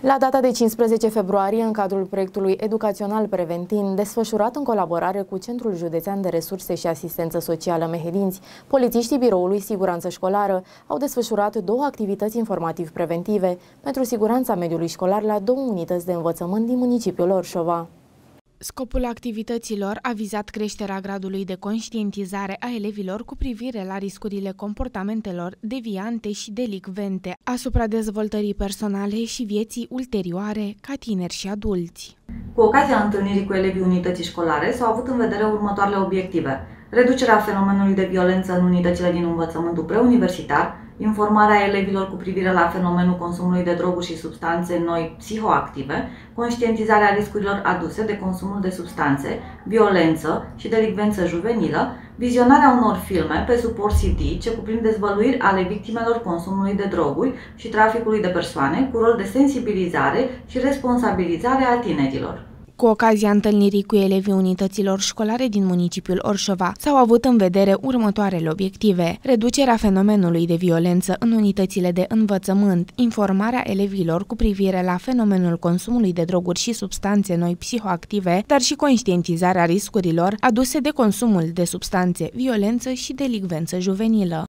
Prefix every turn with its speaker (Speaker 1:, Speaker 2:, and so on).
Speaker 1: La data de 15 februarie, în cadrul proiectului educațional Preventin, desfășurat în colaborare cu Centrul Județean de Resurse și Asistență Socială Mehedinți, polițiștii Biroului Siguranță Școlară au desfășurat două activități informativ-preventive pentru siguranța mediului școlar la două unități de învățământ din municipiul Orșova.
Speaker 2: Scopul activităților a vizat creșterea gradului de conștientizare a elevilor cu privire la riscurile comportamentelor deviante și delicvente asupra dezvoltării personale și vieții ulterioare ca tineri și adulți.
Speaker 3: Cu ocazia întâlnirii cu elevii unității școlare s-au avut în vedere următoarele obiective. Reducerea fenomenului de violență în unitățile din învățământul preuniversitar, informarea elevilor cu privire la fenomenul consumului de droguri și substanțe noi psihoactive, conștientizarea riscurilor aduse de consumul de substanțe, violență și delicvență juvenilă, vizionarea unor filme pe suport CD ce cuprind dezvăluiri ale victimelor consumului de droguri și traficului de persoane cu rol de sensibilizare și responsabilizare a tinerilor.
Speaker 2: Cu ocazia întâlnirii cu elevii unităților școlare din municipiul Orșova, s-au avut în vedere următoarele obiective. Reducerea fenomenului de violență în unitățile de învățământ, informarea elevilor cu privire la fenomenul consumului de droguri și substanțe noi psihoactive, dar și conștientizarea riscurilor aduse de consumul de substanțe, violență și delicvență juvenilă.